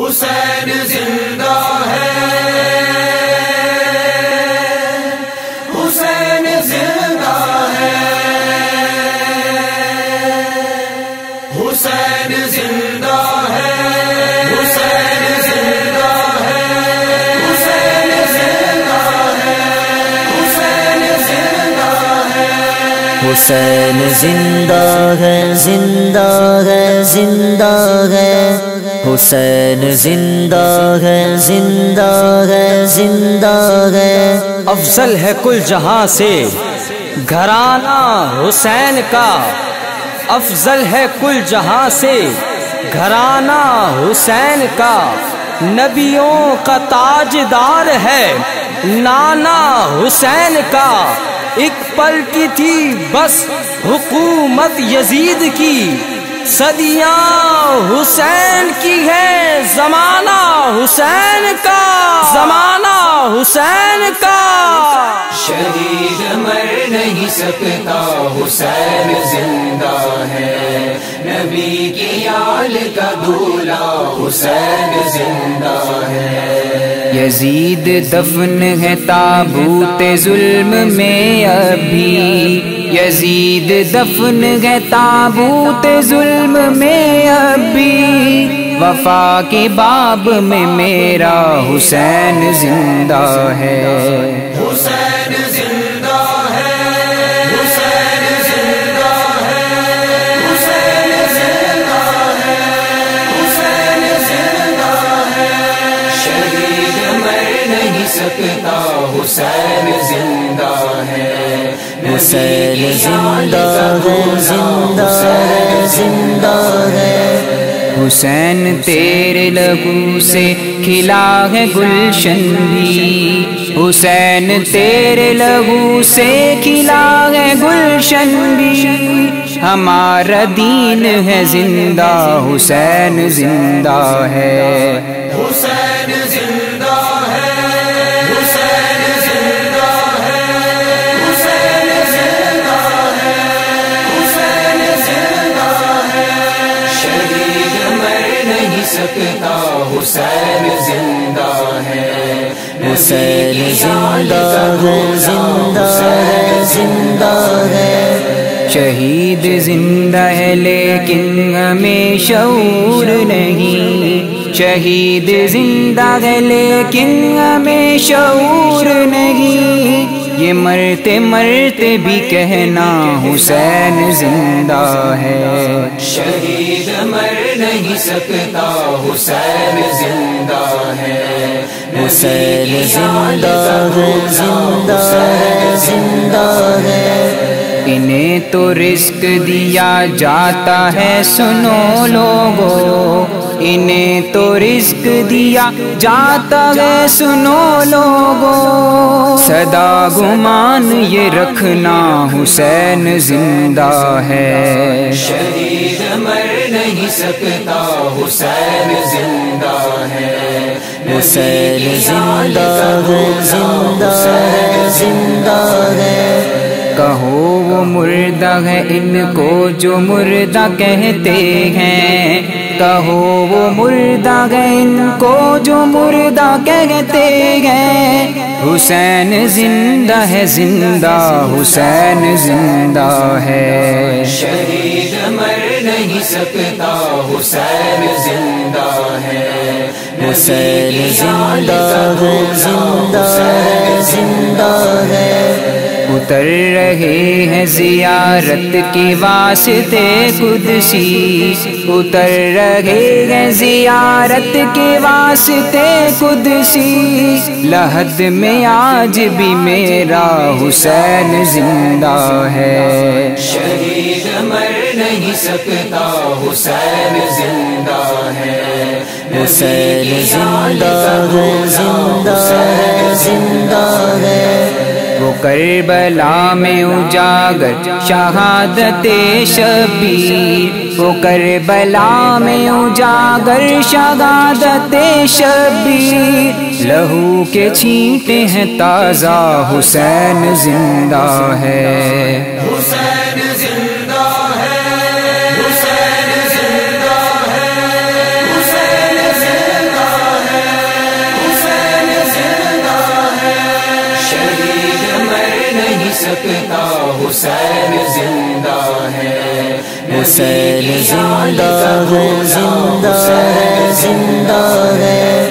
حسین زندہ ہے۔ حسین زندہ ہے۔ حسین زندہ ہے۔ حسین زندہ ہے۔ حسین زندہ ہے۔ حسین زندہ ہے۔ حسین زندہ ہے زندہ ہے زندہ ہے۔ حسین زندہ ہے زندہ ہے زندہ ہے۔ افضل ہے کل جہاں سے۔ گھرانہ حسین کا۔ افضل ہے کل جہاں سے۔ گھرانہ حسین کا۔ نبیوں کا تاجدار ہے۔ نانا حسین کا۔ ایک پل کی تھی بس حکومت یزید کی۔ صدیاں حسین کی ہے زمانہ حسین کا، زمانہ حسین کا۔ شہید مر نہیں سکتا، حسین زندہ ہے۔ نبی کی آل کا دولہ، حسین زندہ ہے۔ یزید دفن ہے تابوت ظلم میں ابھی۔ یزید دفن ہے تابوت ظلم میں ابھی۔ وفا کے باب میں میرا حسین زندہ ہے۔ حسین حسین زندہ ہے۔ حسین زندہ ہے زندہ ہے زندہ ہے۔ حسین تیرے لہو سے کھلا ہے گلشن بھی۔ حسین تیرے لہو سے کھلا ہے گلشن بھی۔ ہمارا دین ہے زندہ، حسین زندہ ہے۔ حسین سکتا حسین زندہ ہے۔ حسین زندہ ہے زندہ ہے زندہ ہے۔ شہید زندہ ہے لیکن ہمیں شعور نہیں۔ شہید زندہ ہے لیکن ہمیں شعور نہیں۔ یہ مرتے مرتے بھی کہنا حسین زندہ ہے۔ شہید مر نہیں سکتا حسین زندہ ہے۔ حسین زندہ ہے زندہ ہے زندہ ہے۔ انہیں تو رزق دیا جاتا ہے سنو لوگو۔ انہیں تو رزق دیا جاتا ہے سنو لوگو۔ صدا گمان یہ رکھنا حسین زندہ ہے۔ شہید مر نہیں سکتا حسین زندہ ہے۔ حسین زندہ ہے۔ زندہ ہے۔ زندہ ہے۔ کہو وہ مردہ ہے ان کو جو مردہ کہتے ہیں۔ کہو وہ مردہ ہے ان کو مردہ کہتے ہیں حسین زندہ ہے زندہ حسین زندہ ہے۔ شہید مر نہیں سکتا حسین زندہ ہے۔ حسین زندہ ہے زندہ ہے۔ زندہ ہے۔ اتر رہے ہیں زیارت کی واسطے قدسی۔ اتر رہے ہیں زیارت کے واسطے قدسی۔ لحد میں آج بھی میرا حسین زندہ ہے۔ شہید مر نہیں سکتا حسین زندہ ہے۔ حسین زندہ ہے زندہ ہے زندہ ہے۔ کربلا میں اجاگر شہادت شبیر وہ کربلا میں اجاگر شہادت شبیر لہو کے چھینٹے ہیں تازہ حسین زندہ ہے حسین حسین زندہ ہے زندہ ہے زندہ ہے۔